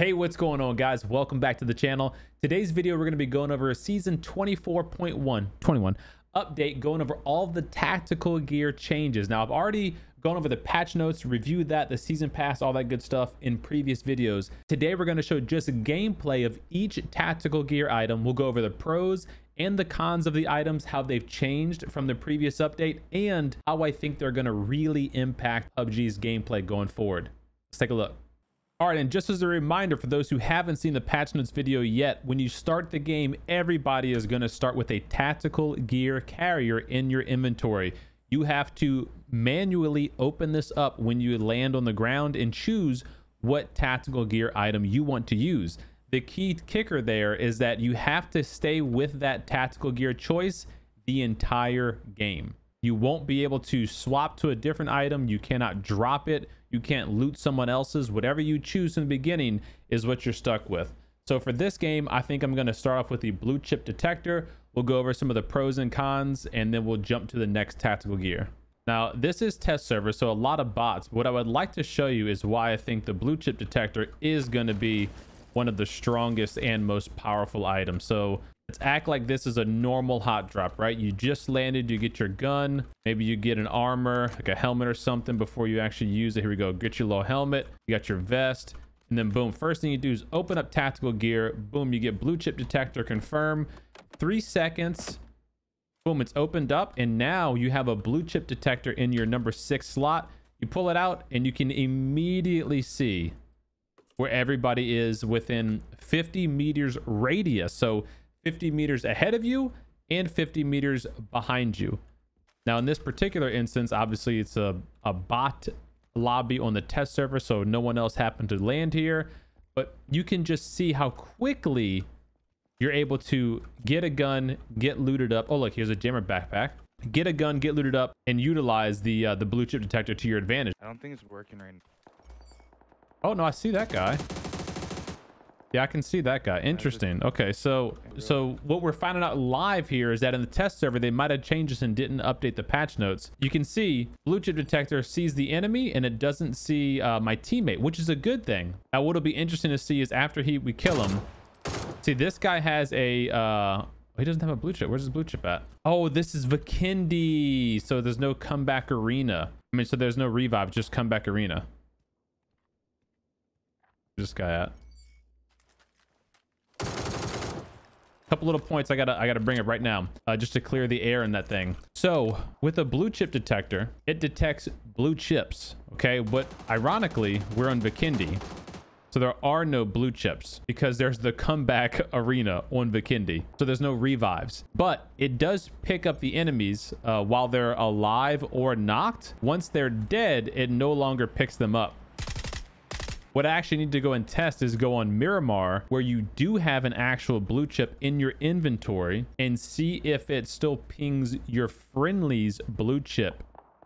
Hey, what's going on guys? Welcome back to the channel. Today's video, we're going to be going over a season 24.1, 21 update, going over all the tactical gear changes. Now, I've already gone over the patch notes, reviewed that, the season pass, all that good stuff in previous videos. Today, we're going to show just gameplay of each tactical gear item. We'll go over the pros and the cons of the items, how they've changed from the previous update, and how I think they're going to really impact PUBG's gameplay going forward. Let's take a look. All right, and just as a reminder for those who haven't seen the patch notes video yet, when you start the game, everybody is going to start with a tactical gear carrier in your inventory. You have to manually open this up when you land on the ground and choose what tactical gear item you want to use. The key kicker there is that you have to stay with that tactical gear choice the entire game. You won't be able to swap to a different item. You cannot drop it you can't loot someone else's. Whatever you choose in the beginning is what you're stuck with. So for this game, I think I'm going to start off with the blue chip detector. We'll go over some of the pros and cons, and then we'll jump to the next tactical gear. Now, this is test server, so a lot of bots. What I would like to show you is why I think the blue chip detector is going to be one of the strongest and most powerful items. So Let's act like this is a normal hot drop, right? You just landed, you get your gun, maybe you get an armor, like a helmet or something before you actually use it. Here we go. Get your little helmet, you got your vest, and then boom. First thing you do is open up tactical gear. Boom, you get blue chip detector confirm. Three seconds. Boom, it's opened up, and now you have a blue chip detector in your number six slot. You pull it out, and you can immediately see where everybody is within 50 meters radius. So 50 meters ahead of you and 50 meters behind you. Now, in this particular instance, obviously it's a, a bot lobby on the test server, so no one else happened to land here. But you can just see how quickly you're able to get a gun, get looted up. Oh, look, here's a jammer backpack. Get a gun, get looted up, and utilize the uh, the blue chip detector to your advantage. I don't think it's working right now. Oh, no, I see that guy. Yeah, I can see that guy. Interesting. Okay, so so what we're finding out live here is that in the test server, they might have changed this and didn't update the patch notes. You can see blue chip detector sees the enemy and it doesn't see uh, my teammate, which is a good thing. Now, what'll be interesting to see is after he we kill him. See, this guy has a uh, he doesn't have a blue chip. Where's his blue chip at? Oh, this is Vikendi. So there's no comeback arena. I mean, so there's no revive, just comeback arena. Where's this guy at? Couple little points I gotta I gotta bring up right now uh, just to clear the air in that thing. So with a blue chip detector, it detects blue chips. Okay, but ironically, we're on Vikendi. So there are no blue chips because there's the comeback arena on Vikendi. So there's no revives. But it does pick up the enemies uh, while they're alive or knocked. Once they're dead, it no longer picks them up. What I actually need to go and test is go on Miramar where you do have an actual blue chip in your inventory and see if it still pings your friendly's blue chip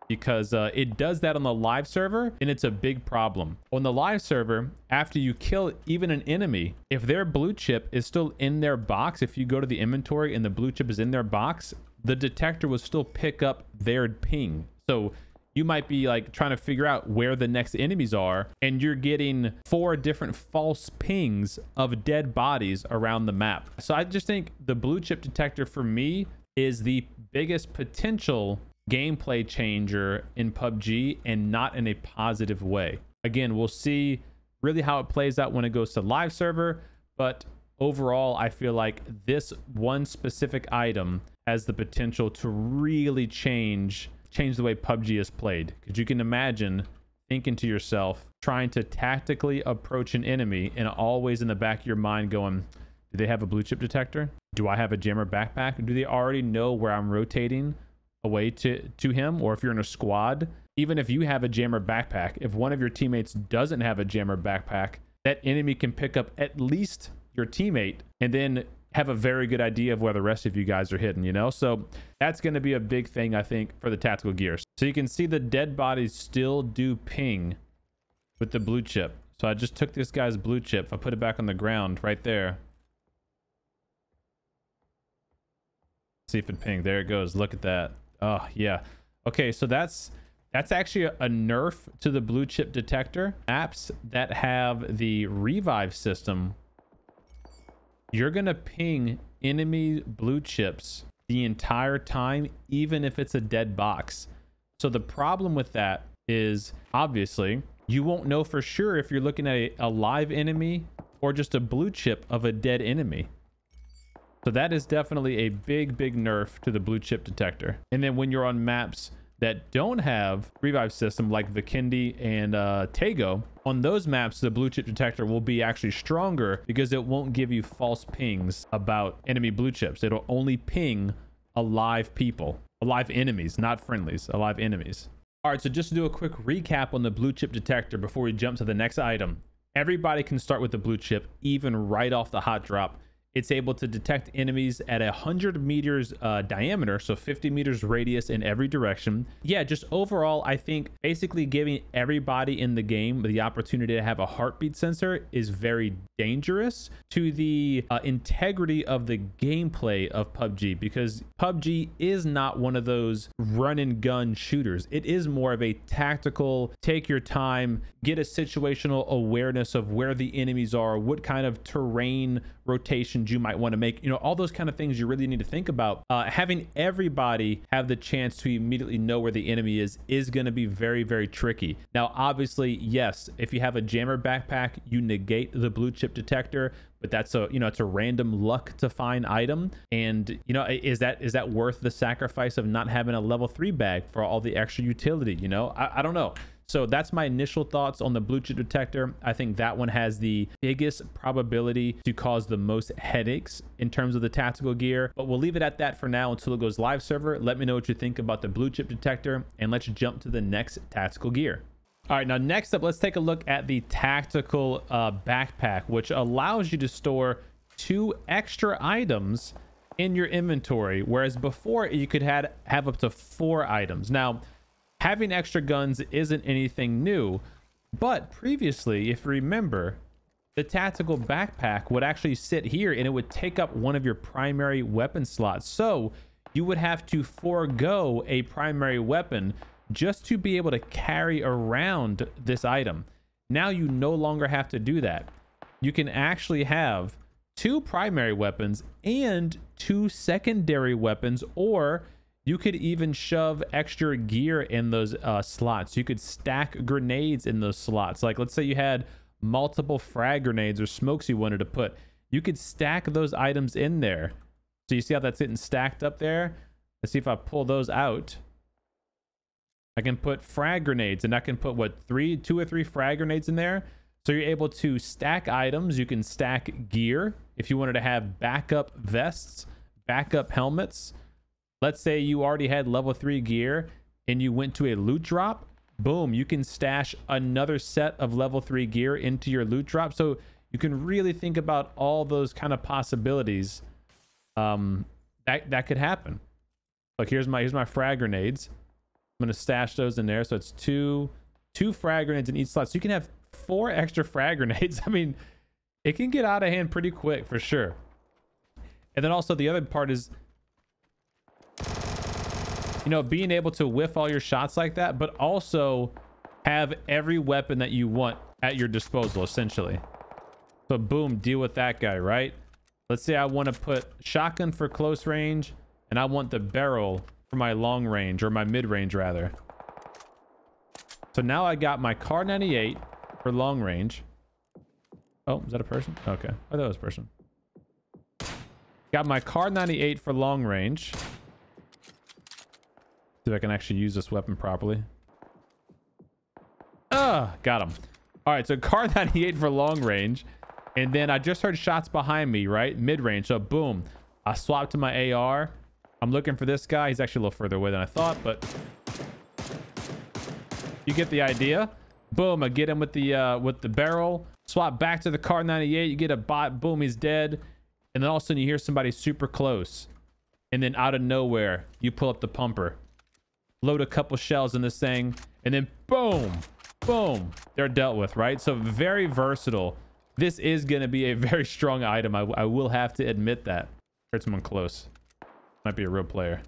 because uh, it does that on the live server and it's a big problem. On the live server, after you kill even an enemy, if their blue chip is still in their box, if you go to the inventory and the blue chip is in their box, the detector will still pick up their ping. So you might be like trying to figure out where the next enemies are and you're getting four different false pings of dead bodies around the map. So i just think the blue chip detector for me is the biggest potential gameplay changer in pubg and not in a positive way. Again we'll see really how it plays out when it goes to live server but overall i feel like this one specific item has the potential to really change change the way PUBG is played. Because you can imagine thinking to yourself, trying to tactically approach an enemy and always in the back of your mind going, do they have a blue chip detector? Do I have a jammer backpack? Do they already know where I'm rotating away to, to him? Or if you're in a squad, even if you have a jammer backpack, if one of your teammates doesn't have a jammer backpack, that enemy can pick up at least your teammate and then have a very good idea of where the rest of you guys are hidden, you know? So that's going to be a big thing, I think, for the tactical gears. So you can see the dead bodies still do ping with the blue chip. So I just took this guy's blue chip. I put it back on the ground right there. See if it ping. There it goes. Look at that. Oh, yeah. Okay, so that's That's actually a, a nerf to the blue chip detector. Apps that have the revive system, you're going to ping enemy blue chips the entire time, even if it's a dead box. So the problem with that is obviously you won't know for sure if you're looking at a, a live enemy or just a blue chip of a dead enemy. So that is definitely a big, big nerf to the blue chip detector. And then when you're on maps that don't have revive system like Vikendi and uh, Taego, on those maps, the blue chip detector will be actually stronger because it won't give you false pings about enemy blue chips. It'll only ping alive people, alive enemies, not friendlies, alive enemies. All right, so just to do a quick recap on the blue chip detector before we jump to the next item. Everybody can start with the blue chip, even right off the hot drop. It's able to detect enemies at a 100 meters uh, diameter, so 50 meters radius in every direction. Yeah, just overall, I think basically giving everybody in the game the opportunity to have a heartbeat sensor is very dangerous to the uh, integrity of the gameplay of PUBG because PUBG is not one of those run and gun shooters. It is more of a tactical, take your time, get a situational awareness of where the enemies are, what kind of terrain rotations you might want to make, you know, all those kind of things you really need to think about. Uh, having everybody have the chance to immediately know where the enemy is is going to be very, very tricky. Now, obviously, yes, if you have a jammer backpack, you negate the blue chip detector, but that's a you know it's a random luck to find item and you know is that is that worth the sacrifice of not having a level three bag for all the extra utility you know i, I don't know so that's my initial thoughts on the blue chip detector. I think that one has the biggest probability to cause the most headaches in terms of the tactical gear. But we'll leave it at that for now until it goes live server. Let me know what you think about the blue chip detector and let's jump to the next tactical gear. All right, now next up, let's take a look at the tactical uh, backpack, which allows you to store two extra items in your inventory, whereas before you could have, have up to four items. Now, having extra guns isn't anything new, but previously, if you remember, the tactical backpack would actually sit here and it would take up one of your primary weapon slots. So you would have to forego a primary weapon just to be able to carry around this item. Now you no longer have to do that. You can actually have two primary weapons and two secondary weapons, or you could even shove extra gear in those uh, slots. You could stack grenades in those slots. Like let's say you had multiple frag grenades or smokes you wanted to put. You could stack those items in there. So you see how that's getting stacked up there? Let's see if I pull those out. I can put frag grenades and I can put what three, two or three frag grenades in there. So you're able to stack items. You can stack gear if you wanted to have backup vests, backup helmets let's say you already had level three gear and you went to a loot drop, boom, you can stash another set of level three gear into your loot drop. So you can really think about all those kind of possibilities um, that, that could happen. Look, here's my here's my frag grenades. I'm gonna stash those in there. So it's two two frag grenades in each slot. So you can have four extra frag grenades. I mean, it can get out of hand pretty quick for sure. And then also the other part is you know, being able to whiff all your shots like that, but also have every weapon that you want at your disposal, essentially. So boom, deal with that guy, right? Let's say I want to put shotgun for close range, and I want the Beryl for my long range, or my mid range rather. So now I got my Kar 98 for long range. Oh, is that a person? Okay. I thought it was a person. Got my Kar 98 for long range. See if I can actually use this weapon properly. Ah, got him. All right, so Kar 98 for long range. And then I just heard shots behind me, right? Mid-range. So boom. I swapped to my AR. I'm looking for this guy. He's actually a little further away than I thought, but you get the idea. Boom, I get him with the uh, with the Beryl. Swap back to the Kar 98. You get a bot. Boom, he's dead. And then all of a sudden you hear somebody super close. And then out of nowhere, you pull up the pumper load a couple shells in this thing, and then boom, boom, they're dealt with, right? So very versatile. This is going to be a very strong item. I, I will have to admit that. Heard someone close. Might be a real player.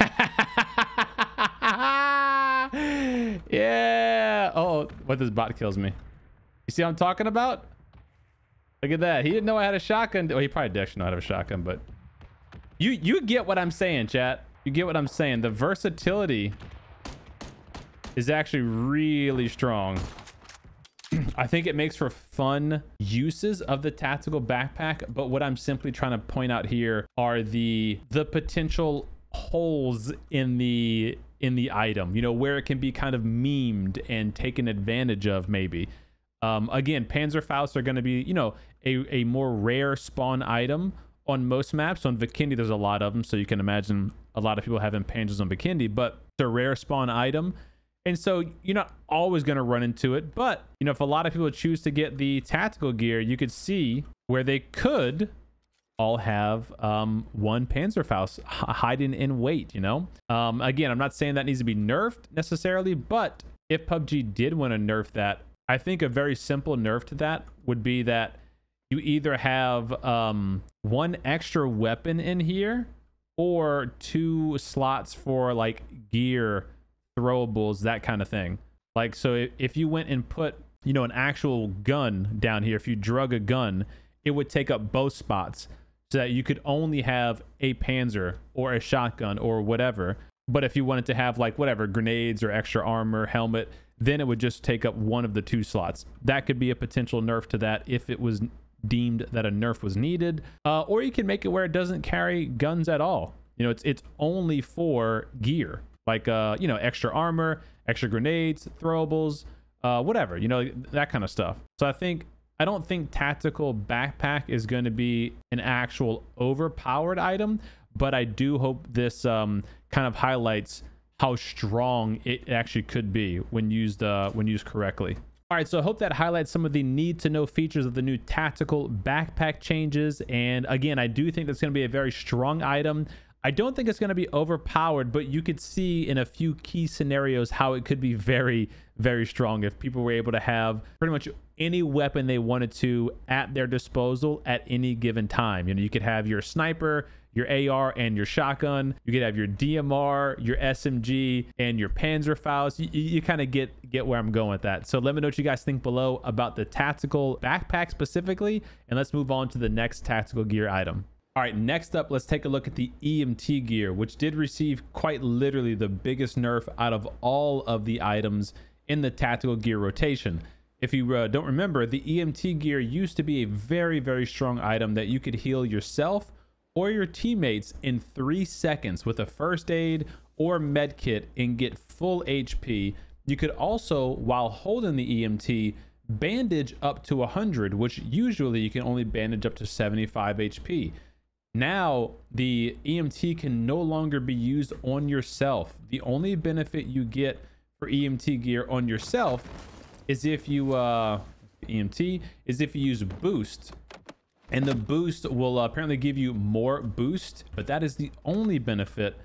yeah. Oh, what this bot kills me. You see what I'm talking about? Look at that. He didn't know I had a shotgun. Well, he probably did actually know I had a shotgun, but you you get what I'm saying, chat. You get what I'm saying. The versatility is actually really strong. I think it makes for fun uses of the tactical backpack, but what I'm simply trying to point out here are the the potential holes in the in the item, you know, where it can be kind of memed and taken advantage of maybe. Um, again, Panzerfaust are going to be, you know, a, a more rare spawn item on most maps. On Vikendi, there's a lot of them, so you can imagine a lot of people having Panzers on Vikendi, but it's a rare spawn item. And so you're not always going to run into it. But, you know, if a lot of people choose to get the tactical gear, you could see where they could all have um, one Panzerfaust hiding in wait, you know? Um, again, I'm not saying that needs to be nerfed necessarily, but if PUBG did want to nerf that, I think a very simple nerf to that would be that you either have um, one extra weapon in here or two slots for like gear, throwables, that kind of thing. Like, so if you went and put, you know, an actual gun down here, if you drug a gun, it would take up both spots so that you could only have a panzer or a shotgun or whatever. But if you wanted to have like whatever grenades or extra armor, helmet, then it would just take up one of the two slots. That could be a potential nerf to that if it was deemed that a nerf was needed. Uh, or you can make it where it doesn't carry guns at all. You know, it's it's only for gear, like uh, you know, extra armor, extra grenades, throwables, uh, whatever. You know, that kind of stuff. So I think I don't think tactical backpack is going to be an actual overpowered item, but I do hope this um, kind of highlights how strong it actually could be when used uh, when used correctly. All right, so I hope that highlights some of the need to know features of the new tactical backpack changes. And again, I do think that's going to be a very strong item. I don't think it's going to be overpowered, but you could see in a few key scenarios how it could be very, very strong if people were able to have pretty much any weapon they wanted to at their disposal at any given time. You know, you could have your sniper, your AR, and your shotgun. You could have your DMR, your SMG, and your Panzerfaust. You, you, you kind of get get where I'm going with that. So let me know what you guys think below about the tactical backpack specifically, and let's move on to the next tactical gear item. All right, next up, let's take a look at the EMT gear, which did receive quite literally the biggest nerf out of all of the items in the tactical gear rotation. If you uh, don't remember, the EMT gear used to be a very, very strong item that you could heal yourself or your teammates in three seconds with a first aid or med kit and get full HP. You could also, while holding the EMT, bandage up to 100, which usually you can only bandage up to 75 HP. Now, the EMT can no longer be used on yourself. The only benefit you get for EMT gear on yourself is if you, uh, EMT, is if you use boost. And the boost will uh, apparently give you more boost, but that is the only benefit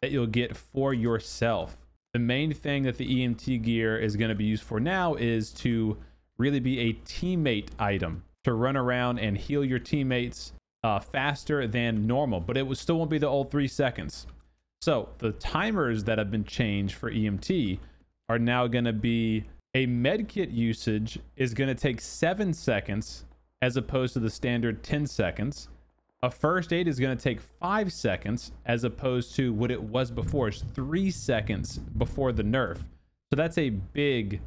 that you'll get for yourself. The main thing that the EMT gear is going to be used for now is to really be a teammate item to run around and heal your teammates uh, faster than normal, but it will still won't be the old three seconds. So the timers that have been changed for EMT are now going to be a medkit usage is going to take seven seconds as opposed to the standard 10 seconds. A first aid is going to take five seconds as opposed to what it was before, is three seconds before the nerf. So that's a big,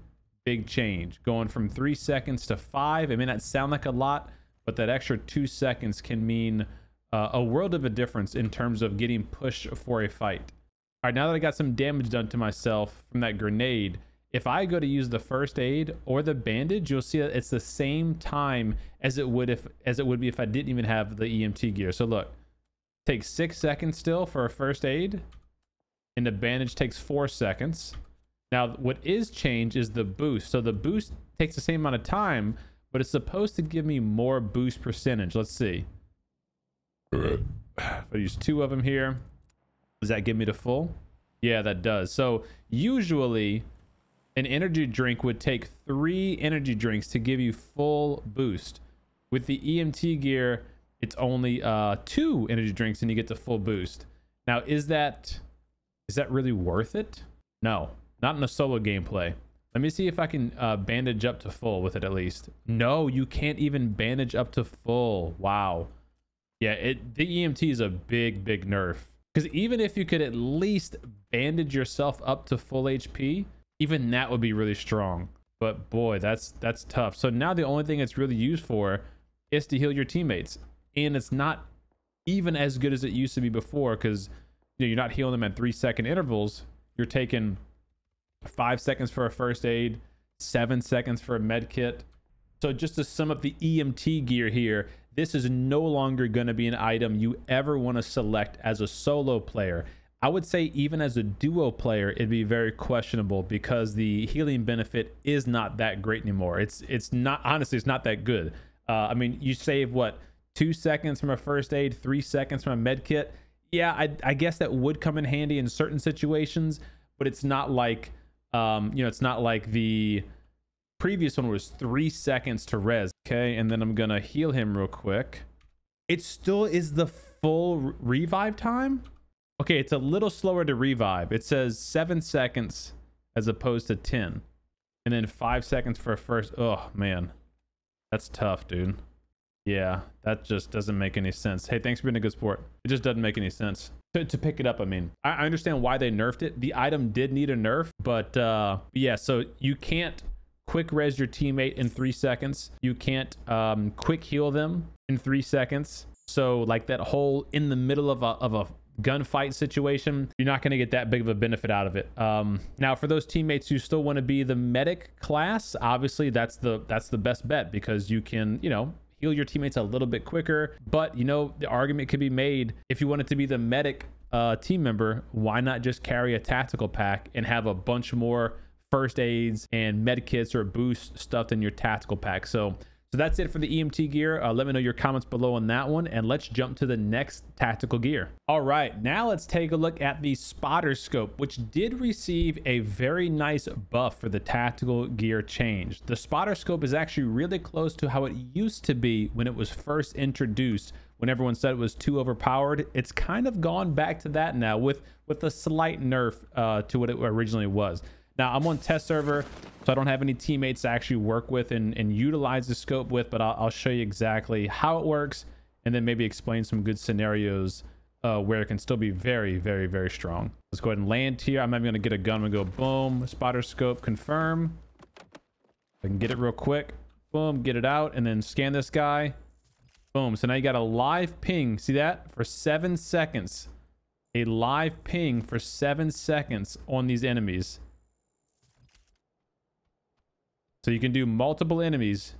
big change going from three seconds to five. It may not sound like a lot, but that extra two seconds can mean uh, a world of a difference in terms of getting pushed for a fight. All right, now that I got some damage done to myself from that grenade, if I go to use the first aid or the bandage, you'll see that it's the same time as it would if as it would be if I didn't even have the EMT gear. So look, takes six seconds still for a first aid, and the bandage takes four seconds. Now, what is changed is the boost. So the boost takes the same amount of time, but it's supposed to give me more boost percentage. Let's see. If I use two of them here, does that give me the full? Yeah, that does. So usually an energy drink would take three energy drinks to give you full boost. With the EMT gear, it's only uh, two energy drinks and you get the full boost. Now, is that is that really worth it? No, not in a solo gameplay. Let me see if I can uh, bandage up to full with it at least. No, you can't even bandage up to full. Wow. Yeah, it the EMT is a big, big nerf. Because even if you could at least bandage yourself up to full HP, even that would be really strong. But boy, that's that's tough. So now the only thing it's really used for is to heal your teammates. And it's not even as good as it used to be before because you know, you're not healing them at three second intervals. You're taking five seconds for a first aid, seven seconds for a med kit. So just to sum up the EMT gear here, this is no longer going to be an item you ever want to select as a solo player. I would say even as a duo player, it'd be very questionable because the healing benefit is not that great anymore. It's it's not honestly, it's not that good. Uh, I mean, you save what two seconds from a first aid, three seconds from a med kit. Yeah, I, I guess that would come in handy in certain situations, but it's not like um, you know, it's not like the previous one was three seconds to res. Okay, and then I'm gonna heal him real quick. It still is the full revive time. Okay, it's a little slower to revive. It says seven seconds as opposed to 10. And then five seconds for a first. Oh, man. That's tough, dude. Yeah, that just doesn't make any sense. Hey, thanks for being a good sport. It just doesn't make any sense. To, to pick it up, I mean. I, I understand why they nerfed it. The item did need a nerf, but uh, yeah, so you can't quick res your teammate in three seconds. You can't um, quick heal them in three seconds. So like that whole in the middle of a, of a gunfight situation, you're not going to get that big of a benefit out of it. Um, now, for those teammates who still want to be the medic class, obviously that's the that's the best bet because you can, you know, heal your teammates a little bit quicker. But you know, the argument could be made if you wanted to be the medic uh, team member, why not just carry a tactical pack and have a bunch more first aids and med kits or boost stuffed in your tactical pack? So so that's it for the EMT gear. Uh, let me know your comments below on that one, and let's jump to the next tactical gear. All right, now let's take a look at the spotter scope, which did receive a very nice buff for the tactical gear change. The spotter scope is actually really close to how it used to be when it was first introduced when everyone said it was too overpowered. It's kind of gone back to that now with, with a slight nerf uh, to what it originally was. Now I'm on test server, so I don't have any teammates to actually work with and, and utilize the scope with, but I'll, I'll show you exactly how it works and then maybe explain some good scenarios uh, where it can still be very, very, very strong. Let's go ahead and land here. I'm even going to get a gun and go boom, spotter scope, confirm. I can get it real quick. Boom, get it out and then scan this guy. Boom. So now you got a live ping. See that? For seven seconds. A live ping for seven seconds on these enemies. So you can do multiple enemies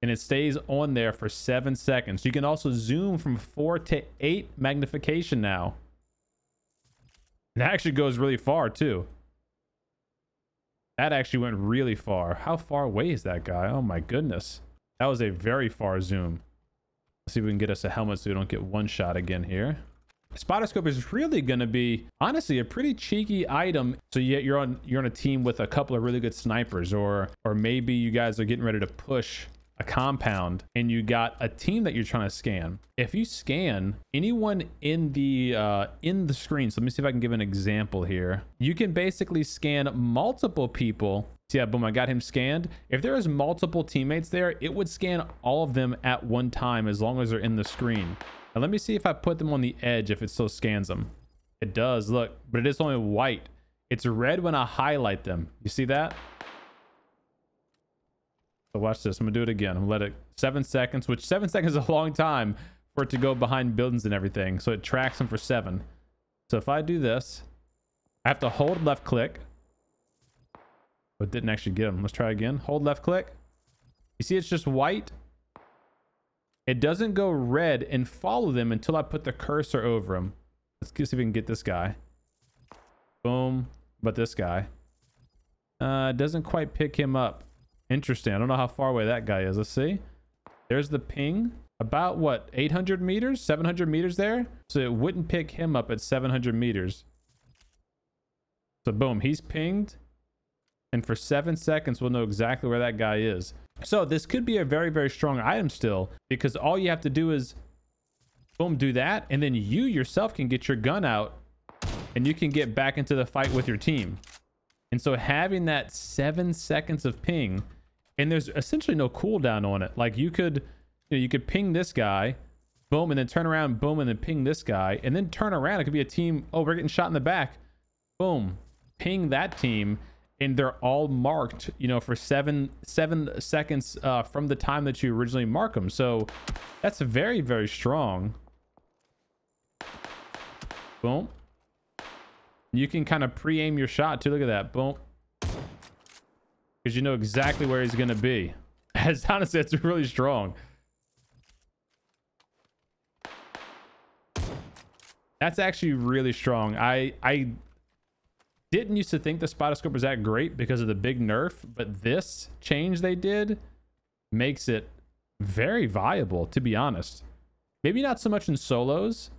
and it stays on there for seven seconds. You can also zoom from four to eight magnification now. And that actually goes really far too. That actually went really far. How far away is that guy? Oh my goodness. That was a very far zoom. Let's see if we can get us a helmet so we don't get one shot again here. Spotter scope is really going to be honestly a pretty cheeky item. So yet you're on you're on a team with a couple of really good snipers, or or maybe you guys are getting ready to push a compound and you got a team that you're trying to scan. If you scan anyone in the uh in the screen so let me see if i can give an example here. You can basically scan multiple people. See yeah boom i got him scanned? If there is multiple teammates there it would scan all of them at one time as long as they're in the screen now let me see if I put them on the edge if it still scans them. It does, look, but it is only white. It's red when I highlight them. You see that? So watch this. I'm gonna do it again. I'm gonna let it seven seconds, which seven seconds is a long time for it to go behind buildings and everything. So it tracks them for seven. So if I do this, I have to hold left click. Oh, but didn't actually get them. Let's try again. Hold left click. You see it's just white it doesn't go red and follow them until I put the cursor over them. Let's see if we can get this guy. Boom. But this guy. Uh, doesn't quite pick him up. Interesting. I don't know how far away that guy is. Let's see. There's the ping. About what? 800 meters? 700 meters there? So it wouldn't pick him up at 700 meters. So boom, he's pinged. And for seven seconds, we'll know exactly where that guy is. So this could be a very, very strong item still because all you have to do is boom, do that. And then you yourself can get your gun out and you can get back into the fight with your team. And so having that seven seconds of ping, and there's essentially no cooldown on it. Like you could, you know, you could ping this guy, boom, and then turn around, boom, and then ping this guy, and then turn around. It could be a team. Oh, we're getting shot in the back. Boom, ping that team, and they're all marked, you know, for seven seven seconds uh, from the time that you originally mark them. So that's very very strong. Boom. You can kind of pre-aim your shot too. Look at that. Boom. Because you know exactly where he's to be. As honestly, it's really strong. That's actually really strong. I I didn't used to think the spotter scope was that great because of the big nerf, but this change they did makes it very viable, to be honest. Maybe not so much in solos.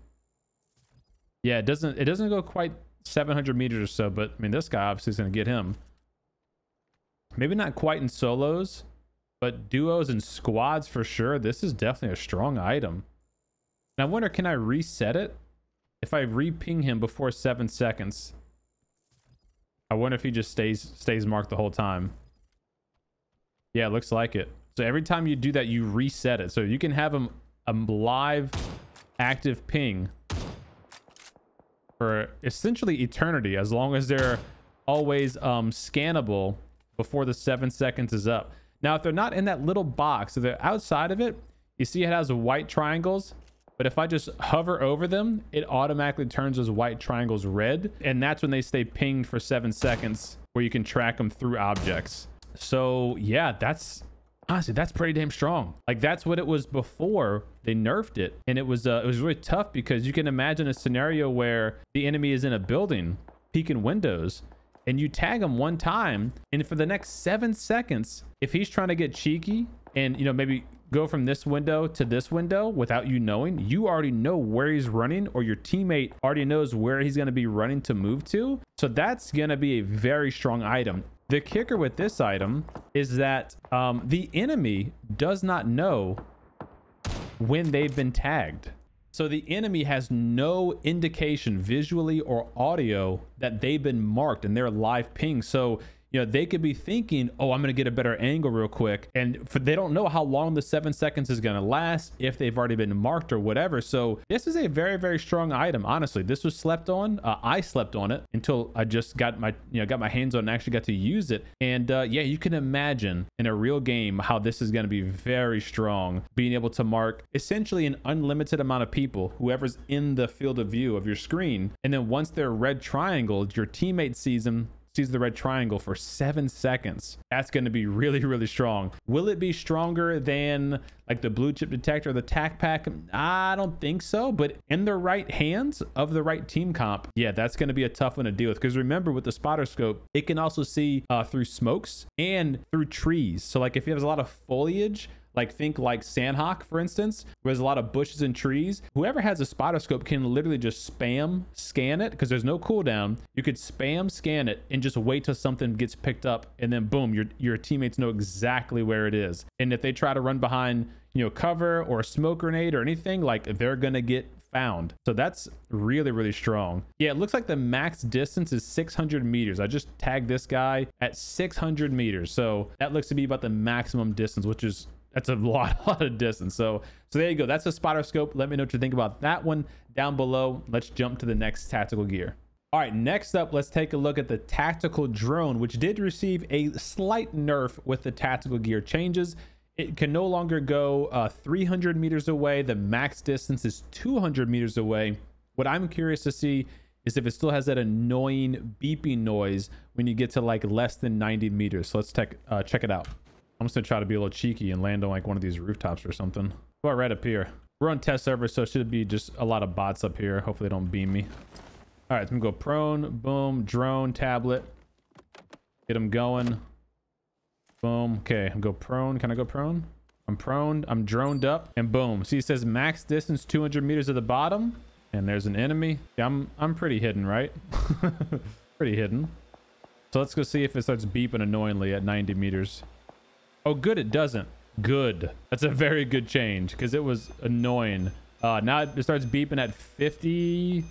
Yeah, it doesn't it doesn't go quite 700 meters or so, but I mean, this guy obviously is going to get him. Maybe not quite in solos, but duos and squads for sure. This is definitely a strong item. And I wonder, can I reset it? If I re-ping him before seven seconds, I wonder if he just stays stays marked the whole time. Yeah, it looks like it. So every time you do that, you reset it. So you can have him a live active ping for essentially eternity as long as they're always um, scannable before the seven seconds is up. Now, if they're not in that little box, if they're outside of it, you see it has white triangles. But if I just hover over them, it automatically turns those white triangles red. And that's when they stay pinged for seven seconds where you can track them through objects. So yeah, that's honestly, that's pretty damn strong. Like that's what it was before they nerfed it. And it was, uh, it was really tough because you can imagine a scenario where the enemy is in a building, peeking windows, and you tag him one time. And for the next seven seconds, if he's trying to get cheeky and, you know, maybe go from this window to this window without you knowing, you already know where he's running or your teammate already knows where he's going to be running to move to. So that's going to be a very strong item. The kicker with this item is that um, the enemy does not know when they've been tagged. So the enemy has no indication visually or audio that they've been marked and they're live ping. So you know, they could be thinking, oh, I'm going to get a better angle real quick. And for, they don't know how long the seven seconds is going to last, if they've already been marked or whatever. So this is a very, very strong item. Honestly, this was slept on. Uh, I slept on it until I just got my, you know, got my hands on and actually got to use it. And uh, yeah, you can imagine in a real game how this is going to be very strong, being able to mark essentially an unlimited amount of people, whoever's in the field of view of your screen. And then once they're red triangled, your teammate sees them, sees the red triangle for seven seconds. That's going to be really, really strong. Will it be stronger than like the blue chip detector, the tac pack? I don't think so, but in the right hands of the right team comp, yeah, that's going to be a tough one to deal with. Because remember, with the spotter scope, it can also see uh, through smokes and through trees. So like if you have a lot of foliage, like think like Sanhok, for instance, where there's a lot of bushes and trees. Whoever has a spotter scope can literally just spam scan it because there's no cooldown. You could spam scan it and just wait till something gets picked up and then boom, your your teammates know exactly where it is. And if they try to run behind, you know, cover or a smoke grenade or anything, like they're gonna get found. So that's really, really strong. Yeah, it looks like the max distance is 600 meters. I just tagged this guy at 600 meters. So that looks to be about the maximum distance, which is that's a lot, lot of distance. So, so there you go. That's a spotter scope. Let me know what you think about that one down below. Let's jump to the next tactical gear. All right, next up, let's take a look at the tactical drone, which did receive a slight nerf with the tactical gear changes. It can no longer go uh, 300 meters away. The max distance is 200 meters away. What I'm curious to see is if it still has that annoying beeping noise when you get to like less than 90 meters. So let's check, uh, check it out. I'm just gonna try to be a little cheeky and land on like one of these rooftops or something. Go right up here. We're on test server, so it should be just a lot of bots up here. Hopefully they don't beam me. All right, I'm gonna go prone, boom, drone, tablet. Get them going. Boom. Okay, I'm go prone. Can I go prone? I'm prone. I'm droned up, and boom. See, it says max distance 200 meters at the bottom, and there's an enemy. Yeah, I'm I'm pretty hidden, right? pretty hidden. So let's go see if it starts beeping annoyingly at 90 meters. Oh, good, it doesn't. Good. That's a very good change because it was annoying. Uh, now it starts beeping at 50,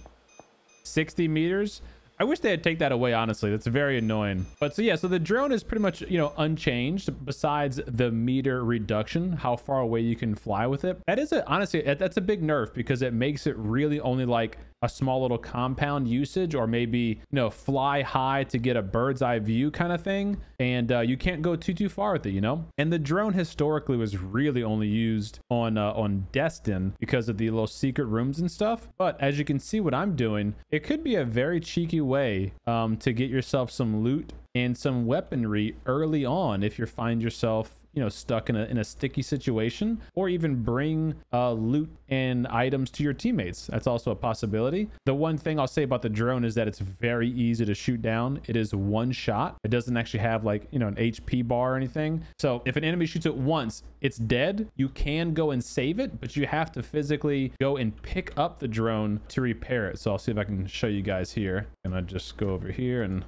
60 meters. I wish they'd take that away, honestly. That's very annoying. But so yeah, so the drone is pretty much, you know, unchanged besides the meter reduction, how far away you can fly with it. That is a, honestly, that's a big nerf because it makes it really only like a small little compound usage or maybe you know fly high to get a bird's eye view kind of thing. And uh, you can't go too too far with it you know? And the drone historically was really only used on uh, on Deston because of the little secret rooms and stuff. But as you can see what i'm doing it could be a very cheeky way um, to get yourself some loot and some weaponry early on if you find yourself you know stuck in a, in a sticky situation or even bring uh, loot and items to your teammates. That's also a possibility. The one thing i'll say about the drone is that it's very easy to shoot down. It is one shot. It doesn't actually have like you know an hp bar or anything. So if an enemy shoots it once it's dead. You can go and save it but you have to physically go and pick up the drone to repair it. So i'll see if i can show you guys here. And i just go over here and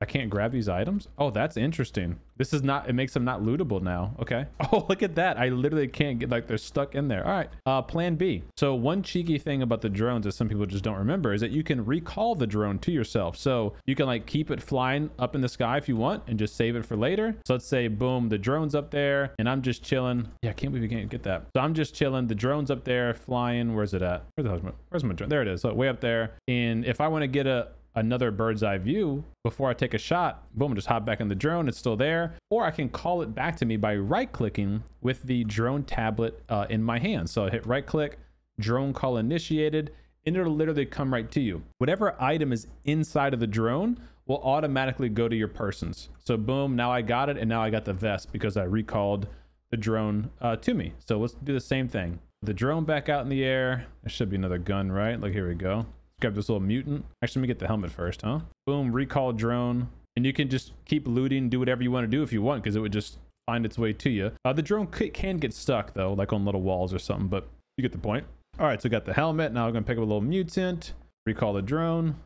I can't grab these items. Oh, that's interesting. This is not, it makes them not lootable now. Okay. Oh, look at that. I literally can't get, like, they're stuck in there. All right. Uh, plan B. So one cheeky thing about the drones that some people just don't remember is that you can recall the drone to yourself. So you can like keep it flying up in the sky if you want and just save it for later. So let's say, boom, the drone's up there and I'm just chilling. Yeah, I can't believe you can't get that. So I'm just chilling. The drone's up there flying. Where's it at? Where's, the, where's my drone? There it is. So way up there. And if I want to get a, another bird's eye view before I take a shot, boom, just hop back in the drone. It's still there. Or I can call it back to me by right clicking with the drone tablet uh, in my hand. So I hit right click, drone call initiated, and it'll literally come right to you. Whatever item is inside of the drone will automatically go to your persons. So boom, now I got it. And now I got the vest because I recalled the drone uh, to me. So let's do the same thing. The drone back out in the air. There should be another gun, right? Like here we go grab this little mutant. Actually, let me get the helmet first, huh? Boom, recall drone. And you can just keep looting, do whatever you want to do if you want, because it would just find its way to you. Uh, the drone can get stuck, though, like on little walls or something, but you get the point. All right, so got the helmet. Now I'm going to pick up a little mutant, recall the drone,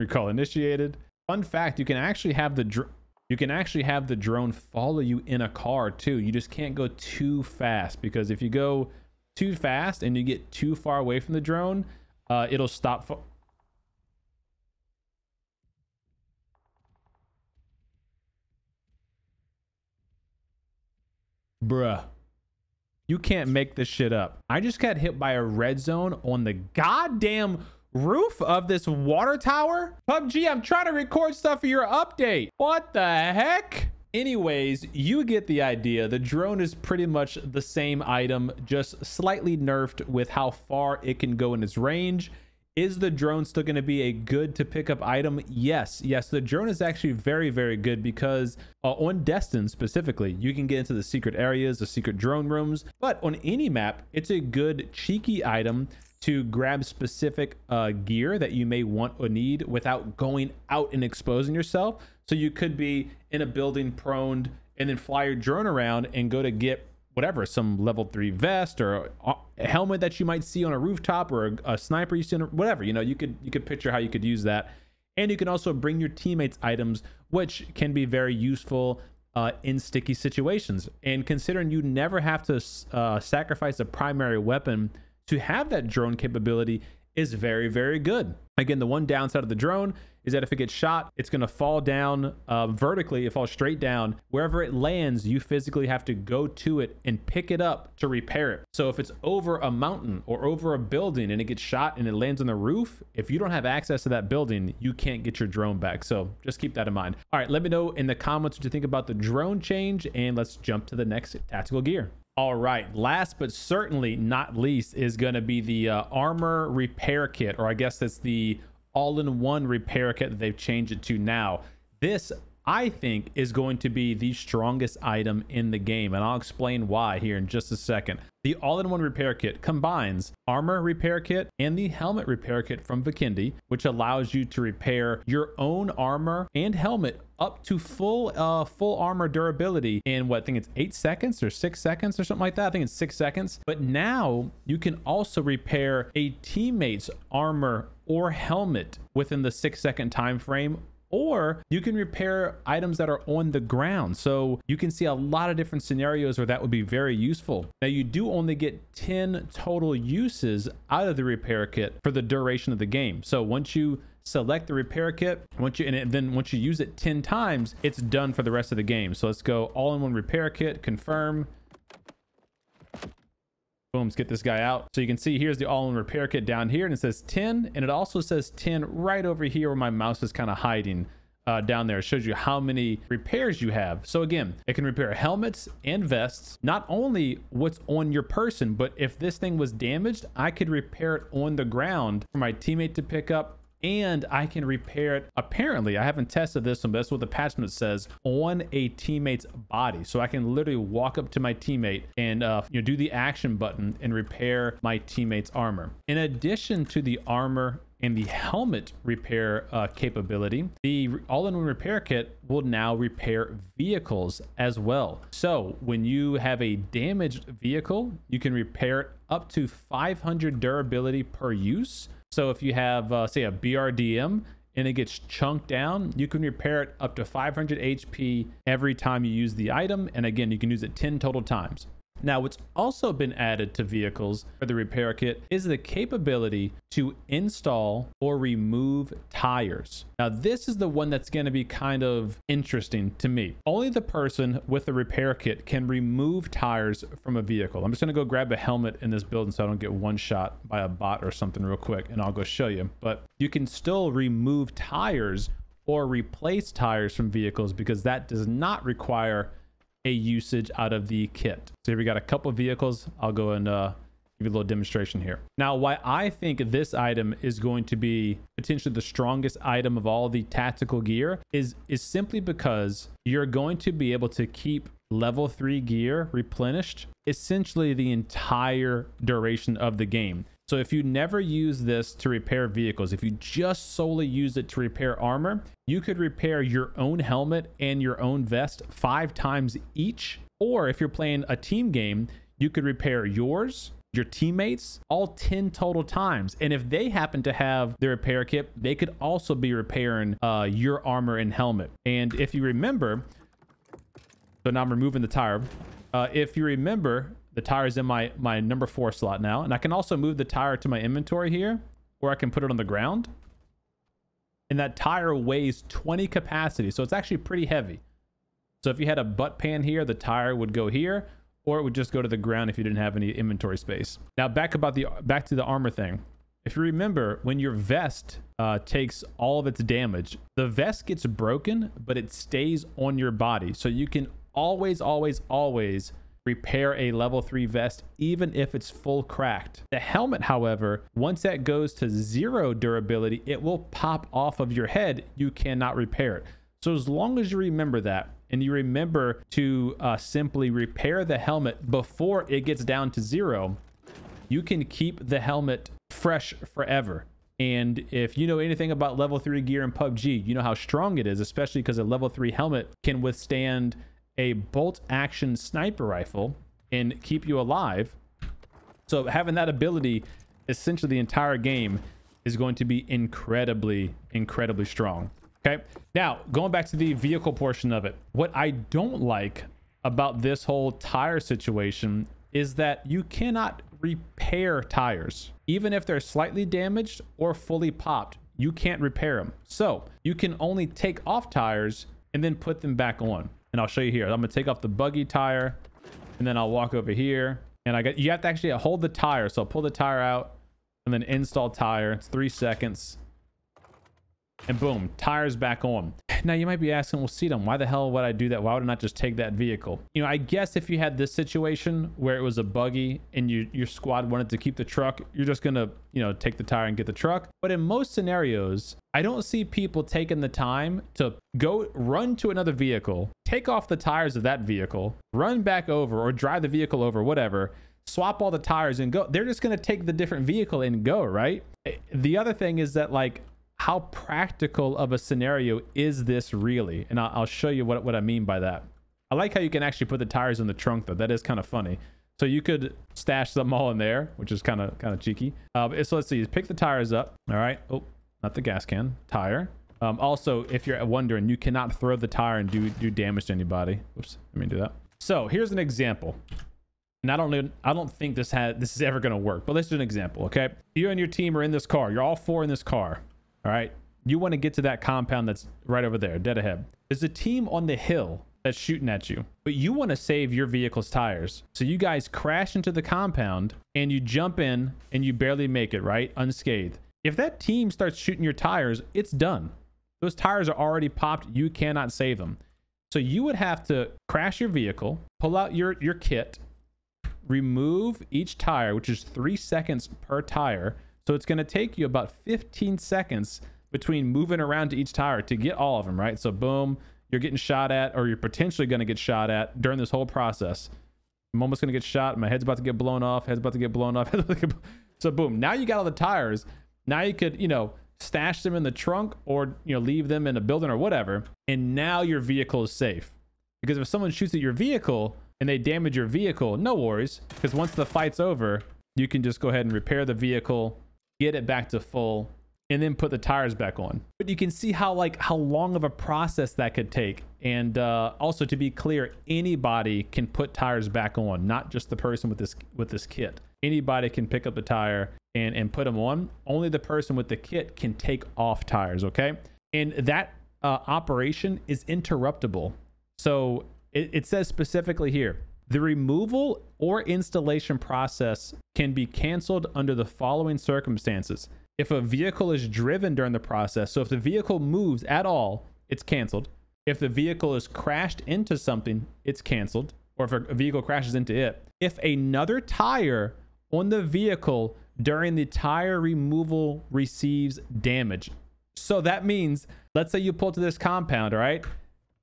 recall initiated. Fun fact, you can actually have the drone you can actually have the drone follow you in a car too. You just can't go too fast because if you go too fast and you get too far away from the drone, uh, it'll stop. For Bruh. You can't make this shit up. I just got hit by a red zone on the goddamn roof of this water tower. PUBG, I'm trying to record stuff for your update. What the heck? Anyways, you get the idea. The drone is pretty much the same item, just slightly nerfed with how far it can go in its range is the drone still going to be a good to pick up item? Yes. Yes, the drone is actually very, very good because uh, on Deston specifically, you can get into the secret areas, the secret drone rooms. But on any map, it's a good cheeky item to grab specific uh, gear that you may want or need without going out and exposing yourself. So you could be in a building prone and then fly your drone around and go to get whatever, some level three vest or a helmet that you might see on a rooftop or a, a sniper you see on a, whatever, you know, you could, you could picture how you could use that. And you can also bring your teammates items, which can be very useful uh, in sticky situations. And considering you never have to uh, sacrifice a primary weapon to have that drone capability is very, very good. Again, the one downside of the drone is that if it gets shot, it's going to fall down uh, vertically. It falls straight down. Wherever it lands, you physically have to go to it and pick it up to repair it. So if it's over a mountain or over a building and it gets shot and it lands on the roof, if you don't have access to that building, you can't get your drone back. So just keep that in mind. All right, let me know in the comments what you think about the drone change and let's jump to the next tactical gear. All right, last but certainly not least is going to be the uh, armor repair kit, or I guess that's the all-in-one repair kit that they've changed it to now. This, I think, is going to be the strongest item in the game, and I'll explain why here in just a second. The all-in-one repair kit combines armor repair kit and the helmet repair kit from Vikendi, which allows you to repair your own armor and helmet up to full uh full armor durability in what I think it's eight seconds or six seconds or something like that. I think it's six seconds. But now you can also repair a teammate's armor or helmet within the six second time frame or you can repair items that are on the ground. So you can see a lot of different scenarios where that would be very useful. Now you do only get 10 total uses out of the repair kit for the duration of the game. So once you select the repair kit. Once you and then once you use it 10 times, it's done for the rest of the game. So let's go all-in-one repair kit, confirm. Boom, let's get this guy out. So you can see here's the all-in repair kit down here and it says 10 and it also says 10 right over here where my mouse is kind of hiding uh, down there. It shows you how many repairs you have. So again, it can repair helmets and vests, not only what's on your person, but if this thing was damaged, I could repair it on the ground for my teammate to pick up and I can repair it. Apparently, I haven't tested this one, but that's what the patch note says on a teammate's body. So I can literally walk up to my teammate and uh, you know do the action button and repair my teammate's armor. In addition to the armor and the helmet repair uh, capability, the all-in-one repair kit will now repair vehicles as well. So when you have a damaged vehicle, you can repair it up to 500 durability per use. So if you have, uh, say, a BRDM and it gets chunked down, you can repair it up to 500 HP every time you use the item. And again, you can use it 10 total times. Now, what's also been added to vehicles for the repair kit is the capability to install or remove tires. Now, this is the one that's going to be kind of interesting to me. Only the person with the repair kit can remove tires from a vehicle. I'm just going to go grab a helmet in this building so I don't get one shot by a bot or something real quick, and I'll go show you. But you can still remove tires or replace tires from vehicles because that does not require a usage out of the kit. So here we got a couple of vehicles. I'll go and uh, give you a little demonstration here. Now, why I think this item is going to be potentially the strongest item of all the tactical gear is, is simply because you're going to be able to keep level three gear replenished essentially the entire duration of the game. So if you never use this to repair vehicles, if you just solely use it to repair armor, you could repair your own helmet and your own vest five times each. Or if you're playing a team game, you could repair yours, your teammates all 10 total times. And if they happen to have the repair kit, they could also be repairing uh, your armor and helmet. And if you remember, so now I'm removing the tire. Uh, if you remember, the tire is in my, my number four slot now. And I can also move the tire to my inventory here, or I can put it on the ground. And that tire weighs 20 capacity, so it's actually pretty heavy. So if you had a butt pan here, the tire would go here, or it would just go to the ground if you didn't have any inventory space. Now back about the back to the armor thing. If you remember, when your vest uh, takes all of its damage, the vest gets broken, but it stays on your body. So you can always, always, always repair a level 3 vest even if it's full cracked. The helmet, however, once that goes to zero durability, it will pop off of your head. You cannot repair it. So as long as you remember that, and you remember to uh, simply repair the helmet before it gets down to zero, you can keep the helmet fresh forever. And if you know anything about level 3 gear in PUBG, you know how strong it is, especially because a level 3 helmet can withstand a bolt action sniper rifle and keep you alive. So having that ability essentially the entire game is going to be incredibly, incredibly strong. Okay. Now, going back to the vehicle portion of it, what I don't like about this whole tire situation is that you cannot repair tires. Even if they're slightly damaged or fully popped, you can't repair them. So you can only take off tires and then put them back on and I'll show you here. I'm gonna take off the buggy tire and then I'll walk over here and I got, you have to actually hold the tire. So I'll pull the tire out and then install tire. It's three seconds and boom, tires back on. Now you might be asking, well, C Dome, why the hell would I do that? Why would I not just take that vehicle? You know, I guess if you had this situation where it was a buggy and you, your squad wanted to keep the truck, you're just gonna, you know, take the tire and get the truck. But in most scenarios, I don't see people taking the time to go run to another vehicle, take off the tires of that vehicle, run back over or drive the vehicle over, whatever, swap all the tires and go. They're just going to take the different vehicle and go, right? The other thing is that like how practical of a scenario is this really? And I'll, I'll show you what, what I mean by that. I like how you can actually put the tires in the trunk though. That is kind of funny. So you could stash them all in there, which is kind of kind of cheeky. Uh, so let's see. Pick the tires up. All right. Oh, not the gas can. Tire. Um, also, if you're wondering, you cannot throw the tire and do do damage to anybody. Oops. Let me do that. So here's an example. And I don't I don't think this had this is ever going to work. But let's do an example. Okay. You and your team are in this car. You're all four in this car. All right. You want to get to that compound that's right over there, dead ahead. There's a team on the hill that's shooting at you, but you want to save your vehicle's tires. So you guys crash into the compound and you jump in and you barely make it, right? Unscathed. If that team starts shooting your tires, it's done. Those tires are already popped. You cannot save them. So you would have to crash your vehicle, pull out your, your kit, remove each tire, which is three seconds per tire. So it's going to take you about 15 seconds between moving around to each tire to get all of them, right? So boom, you're getting shot at, or you're potentially going to get shot at during this whole process. I'm almost going to get shot. My head's about to get blown off. Head's about to get blown off. so boom, now you got all the tires. Now you could, you know, stash them in the trunk or you know leave them in a building or whatever and now your vehicle is safe because if someone shoots at your vehicle and they damage your vehicle no worries because once the fight's over you can just go ahead and repair the vehicle get it back to full and then put the tires back on but you can see how like how long of a process that could take and uh, also to be clear anybody can put tires back on not just the person with this with this kit anybody can pick up a tire and, and put them on. Only the person with the kit can take off tires, okay? And that uh, operation is interruptible. So it, it says specifically here, the removal or installation process can be canceled under the following circumstances. If a vehicle is driven during the process, so if the vehicle moves at all, it's canceled. If the vehicle is crashed into something, it's canceled. Or if a vehicle crashes into it. If another tire on the vehicle during the tire removal receives damage. So that means, let's say you pull to this compound, all right?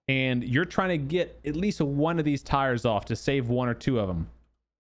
And you're trying to get at least one of these tires off to save one or two of them.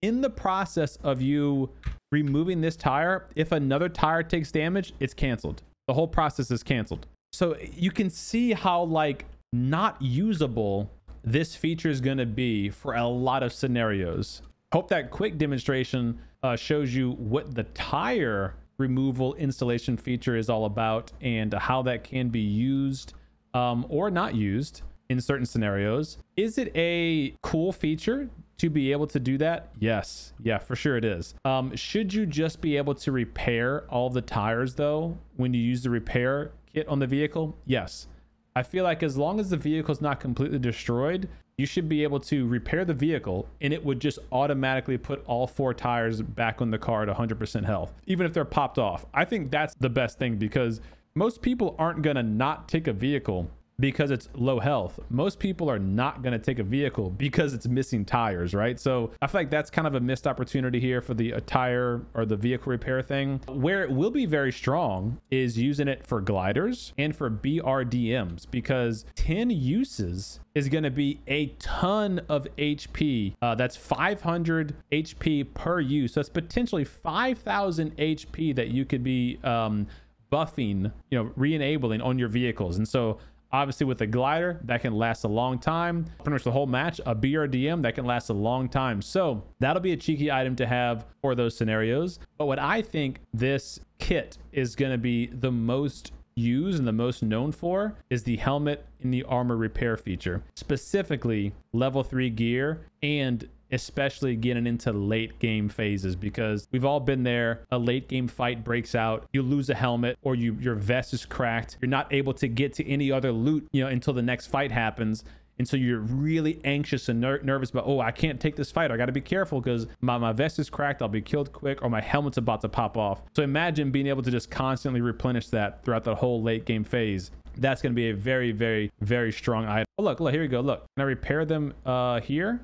In the process of you removing this tire, if another tire takes damage, it's canceled. The whole process is canceled. So you can see how like not usable this feature is going to be for a lot of scenarios. Hope that quick demonstration uh, shows you what the tire removal installation feature is all about and how that can be used um, or not used in certain scenarios. Is it a cool feature to be able to do that? Yes. Yeah, for sure it is. Um, should you just be able to repair all the tires though when you use the repair kit on the vehicle? Yes. I feel like as long as the vehicle is not completely destroyed, you should be able to repair the vehicle and it would just automatically put all four tires back on the car at 100% health, even if they're popped off. I think that's the best thing because most people aren't going to not take a vehicle because it's low health. Most people are not going to take a vehicle because it's missing tires, right? So I feel like that's kind of a missed opportunity here for the tire or the vehicle repair thing. Where it will be very strong is using it for gliders and for BRDMs because 10 uses is going to be a ton of HP. Uh, that's 500 HP per use. So it's potentially 5,000 HP that you could be um, buffing, you know, re-enabling on your vehicles. And so Obviously, with a glider, that can last a long time. Pretty much the whole match. A BRDM, that can last a long time. So that'll be a cheeky item to have for those scenarios. But what I think this kit is going to be the most used and the most known for is the helmet in the armor repair feature, specifically level 3 gear and especially getting into late game phases because we've all been there. A late game fight breaks out, you lose a helmet or you your vest is cracked. You're not able to get to any other loot, you know, until the next fight happens. And so you're really anxious and ner- nervous about, oh, I can't take this fight. I got to be careful because my, my vest is cracked. I'll be killed quick or my helmet's about to pop off. So imagine being able to just constantly replenish that throughout the whole late game phase. That's going to be a very, very, very strong item. Oh, look, look, here we go. Look, can I repair them uh, here?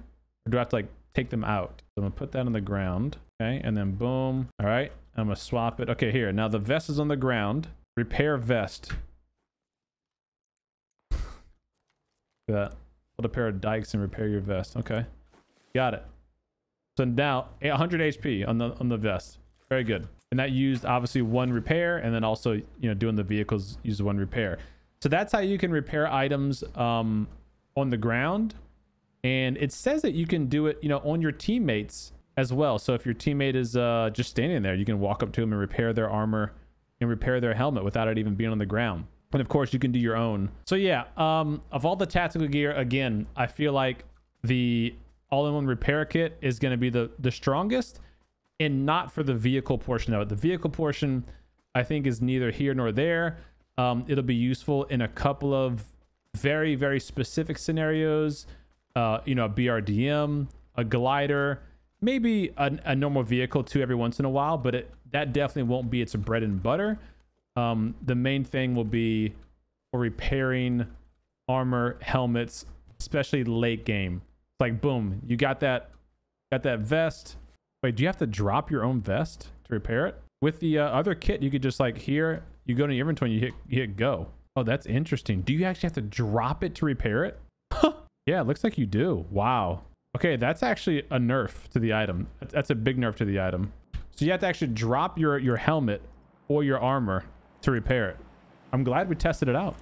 Or do I have to like take them out. So I'm gonna put that on the ground. Okay, and then boom. All right, I'm gonna swap it. Okay, here. Now the vest is on the ground. Repair vest. that. Put a pair of dikes and repair your vest. Okay, got it. So now 100 HP on the on the vest. Very good. And that used obviously one repair, and then also you know doing the vehicles use one repair. So that's how you can repair items um, on the ground and it says that you can do it you know on your teammates as well. So if your teammate is uh, just standing there you can walk up to them and repair their armor and repair their helmet without it even being on the ground. And of course you can do your own. So yeah um of all the tactical gear again i feel like the all-in-one repair kit is going to be the the strongest and not for the vehicle portion of it. The vehicle portion i think is neither here nor there. Um, it'll be useful in a couple of very, very specific scenarios. Uh, you know, a BRDM, a glider, maybe a, a normal vehicle too every once in a while, but it, that definitely won't be its bread and butter. Um, the main thing will be for repairing armor, helmets, especially late game. It's like boom, you got that, got that vest. Wait, do you have to drop your own vest to repair it? With the uh, other kit, you could just like here, you go to your inventory, and you hit, you hit go. Oh, that's interesting. Do you actually have to drop it to repair it? Yeah, it looks like you do. Wow. Okay, that's actually a nerf to the item. That's a big nerf to the item. So you have to actually drop your, your helmet or your armor to repair it. I'm glad we tested it out.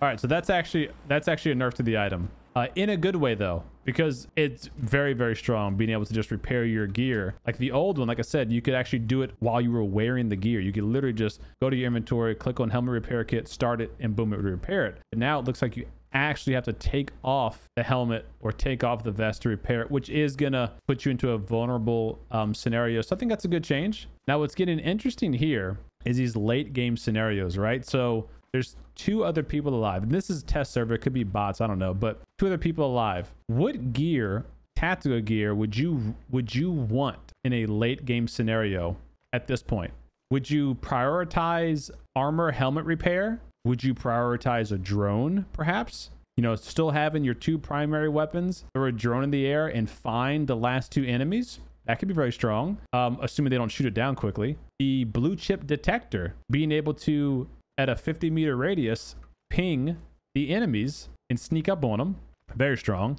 All right, so that's actually that's actually a nerf to the item. Uh, in a good way though, because it's very, very strong being able to just repair your gear. Like the old one, like I said, you could actually do it while you were wearing the gear. You could literally just go to your inventory, click on helmet repair kit, start it, and boom, it would repair it. But now it looks like you actually have to take off the helmet or take off the vest to repair it, which is gonna put you into a vulnerable um, scenario. So I think that's a good change. Now what's getting interesting here is these late game scenarios, right? So there's two other people alive. And this is test server. It could be bots. I don't know. But two other people alive. What gear, tactical gear, would you would you want in a late game scenario at this point? Would you prioritize armor helmet repair? Would you prioritize a drone, perhaps? You know, still having your two primary weapons or a drone in the air and find the last two enemies? That could be very strong, um, assuming they don't shoot it down quickly. The blue chip detector, being able to at a 50 meter radius, ping the enemies and sneak up on them. Very strong.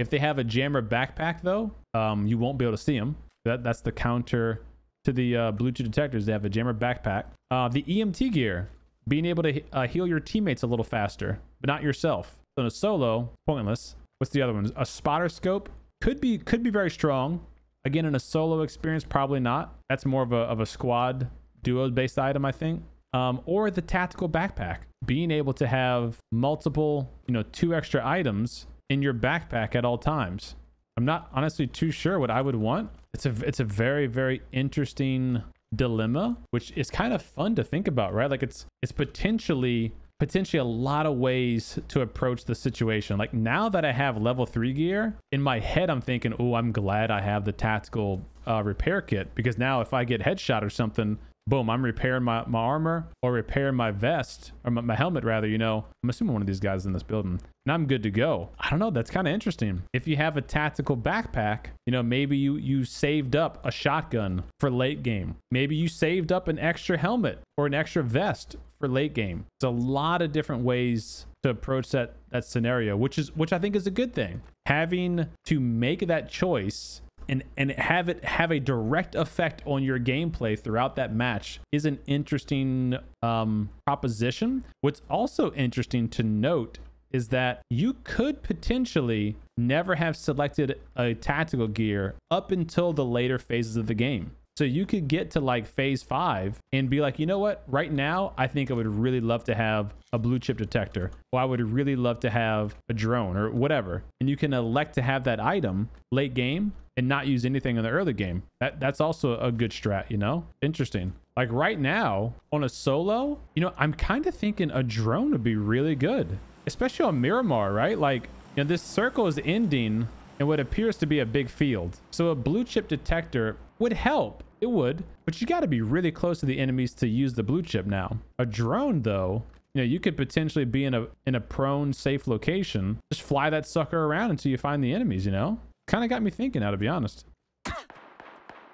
If they have a jammer backpack, though, um, you won't be able to see them. That, that's the counter to the uh, blue chip detectors. They have a jammer backpack. Uh, the EMT gear, being able to uh, heal your teammates a little faster, but not yourself. So in a solo, pointless. What's the other one? A spotter scope could be could be very strong. Again, in a solo experience, probably not. That's more of a of a squad duo based item, I think um, or the tactical backpack. Being able to have multiple, you know, two extra items in your backpack at all times. I'm not honestly too sure what I would want. It's a it's a very very interesting dilemma, which is kind of fun to think about, right? Like it's it's potentially potentially a lot of ways to approach the situation. Like now that I have level three gear, in my head I'm thinking, oh, I'm glad I have the tactical uh, repair kit because now if I get headshot or something, boom, I'm repairing my, my armor or repairing my vest or my, my, helmet rather, you know, I'm assuming one of these guys in this building and I'm good to go. I don't know. That's kind of interesting. If you have a tactical backpack, you know, maybe you, you saved up a shotgun for late game. Maybe you saved up an extra helmet or an extra vest for late game. It's a lot of different ways to approach that, that scenario, which is, which I think is a good thing. Having to make that choice and and have it have a direct effect on your gameplay throughout that match is an interesting um, proposition. What's also interesting to note is that you could potentially never have selected a tactical gear up until the later phases of the game. So you could get to like phase five and be like, you know what? Right now, I think I would really love to have a blue chip detector, or I would really love to have a drone or whatever. And you can elect to have that item late game and not use anything in the early game. That that's also a good strat, you know? Interesting. Like right now on a solo, you know, I'm kind of thinking a drone would be really good, especially on Miramar, right? Like, you know, this circle is ending in what appears to be a big field. So a blue chip detector would help. It would, but you got to be really close to the enemies to use the blue chip now. A drone, though, you know, you could potentially be in a in a prone, safe location. Just fly that sucker around until you find the enemies. You know, kind of got me thinking now, to be honest.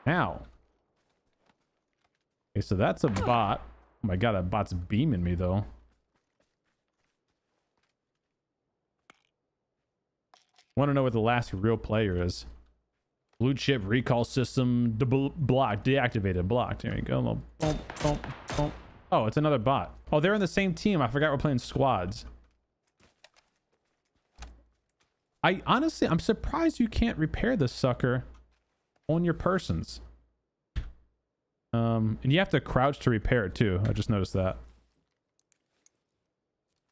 Now, okay, so that's a bot. Oh my god, that bot's beaming me though. Want to know what the last real player is? Blue chip recall system de blocked, deactivated, blocked. Here you go. Boom, boom, boom. Oh, it's another bot. Oh, they're in the same team. I forgot we're playing squads. I honestly, I'm surprised you can't repair this sucker on your persons. Um, and you have to crouch to repair it too. I just noticed that.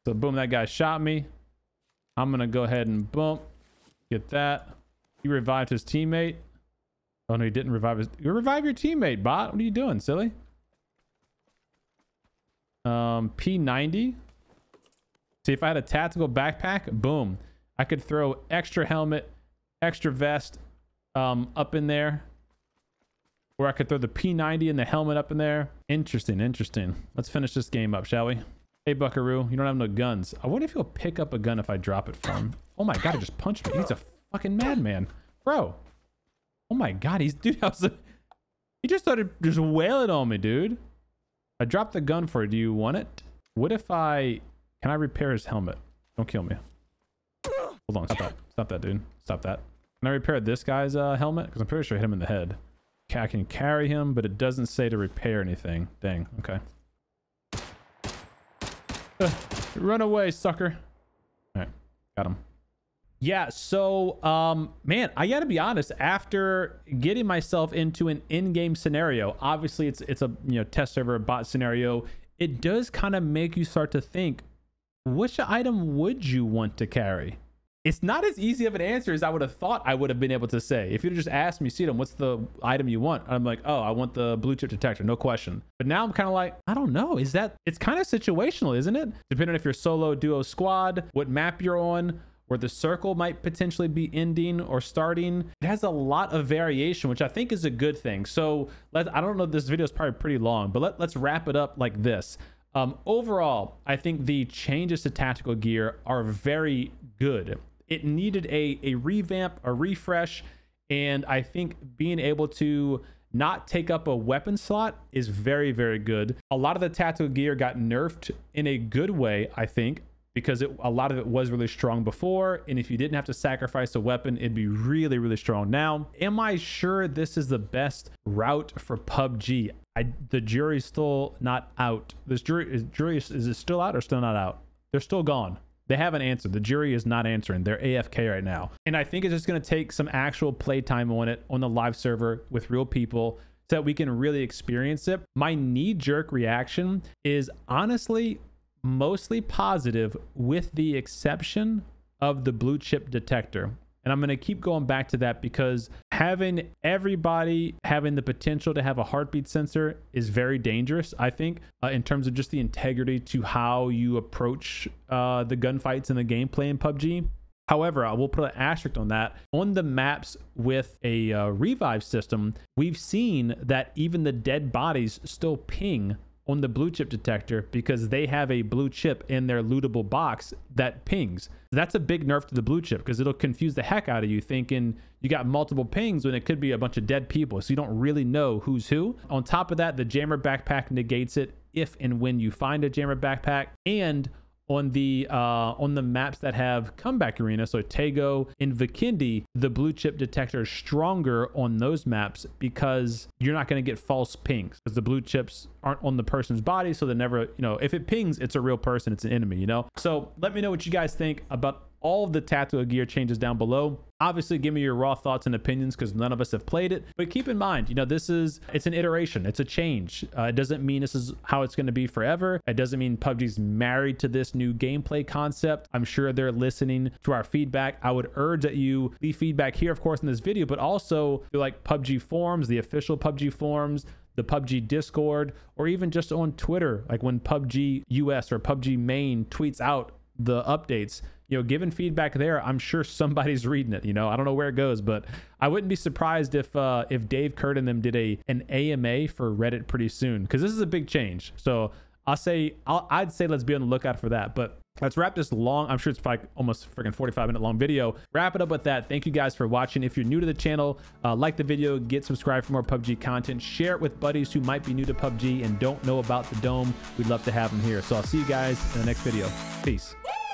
So boom, that guy shot me. I'm going to go ahead and bump. get that. He revived his teammate. Oh no, he didn't revive his. You revive your teammate, bot. What are you doing, silly? Um, P90. See, if I had a tactical backpack, boom. I could throw extra helmet, extra vest um, up in there. Or I could throw the P90 and the helmet up in there. Interesting, interesting. Let's finish this game up, shall we? Hey, Buckaroo, you don't have no guns. I wonder if he'll pick up a gun if I drop it from him. Oh my god, he just punched me. He's a fucking madman. Bro. Oh my god, he's... Dude, I he just started just wailing on me, dude. I dropped the gun for it. Do you want it? What if I... Can I repair his helmet? Don't kill me. Hold on. Stop that. Stop that, dude. Stop that. Can I repair this guy's uh, helmet? Because I'm pretty sure I hit him in the head. I can carry him, but it doesn't say to repair anything. Dang. Okay. Uh, run away, sucker. All right. Got him. Yeah, so um man, I got to be honest, after getting myself into an in-game scenario, obviously it's it's a, you know, test server bot scenario, it does kind of make you start to think which item would you want to carry? It's not as easy of an answer as I would have thought I would have been able to say. If you'd just asked me, C Dome, what's the item you want? I'm like, oh, I want the blue chip detector, no question. But now I'm kind of like, I don't know. Is that, it's kind of situational, isn't it? Depending on if you're solo, duo, squad, what map you're on, where the circle might potentially be ending or starting. It has a lot of variation, which I think is a good thing. So let I don't know, this video is probably pretty long, but let, let's wrap it up like this. Um, overall, I think the changes to tactical gear are very good. It needed a, a revamp, a refresh, and I think being able to not take up a weapon slot is very, very good. A lot of the tactical gear got nerfed in a good way, I think because it, a lot of it was really strong before. And if you didn't have to sacrifice a weapon, it'd be really, really strong now. Am I sure this is the best route for PUBG? I, the jury's still not out. This jury is jury is, is it still out or still not out? They're still gone. They haven't answered. The jury is not answering. They're AFK right now. And I think it's just going to take some actual playtime on it on the live server with real people so that we can really experience it. My knee jerk reaction is honestly mostly positive with the exception of the blue chip detector. And I'm going to keep going back to that because having everybody having the potential to have a heartbeat sensor is very dangerous, I think, uh, in terms of just the integrity to how you approach uh, the gunfights and the gameplay in PUBG. However, I will put an asterisk on that. On the maps with a uh, revive system, we've seen that even the dead bodies still ping on the blue chip detector because they have a blue chip in their lootable box that pings. That's a big nerf to the blue chip because it'll confuse the heck out of you thinking you got multiple pings when it could be a bunch of dead people. So you don't really know who's who. On top of that, the jammer backpack negates it if and when you find a jammer backpack. And on the uh, on the maps that have comeback arena, so Taego and Vikendi, the blue chip detector is stronger on those maps because you're not going to get false pings because the blue chips aren't on the person's body, so they never, you know, if it pings, it's a real person, it's an enemy, you know. So let me know what you guys think about all of the tactical gear changes down below. Obviously, give me your raw thoughts and opinions because none of us have played it. But keep in mind, you know, this is, it's an iteration. It's a change. Uh, it doesn't mean this is how it's going to be forever. It doesn't mean PUBG's married to this new gameplay concept. I'm sure they're listening to our feedback. I would urge that you leave feedback here, of course, in this video, but also like PUBG forums, the official PUBG forums, the PUBG Discord, or even just on Twitter, like when PUBG US or PUBG Main tweets out the updates you know, given feedback there, I'm sure somebody's reading it. You know, I don't know where it goes, but I wouldn't be surprised if uh, if Dave Curd and them did a an AMA for Reddit pretty soon because this is a big change. So I'll say I'll, I'd say let's be on the lookout for that. But let's wrap this long. I'm sure it's like almost freaking 45 minute long video. Wrap it up with that. Thank you guys for watching. If you're new to the channel, uh, like the video, get subscribed for more PUBG content. Share it with buddies who might be new to PUBG and don't know about the Dome. We'd love to have them here. So I'll see you guys in the next video. Peace.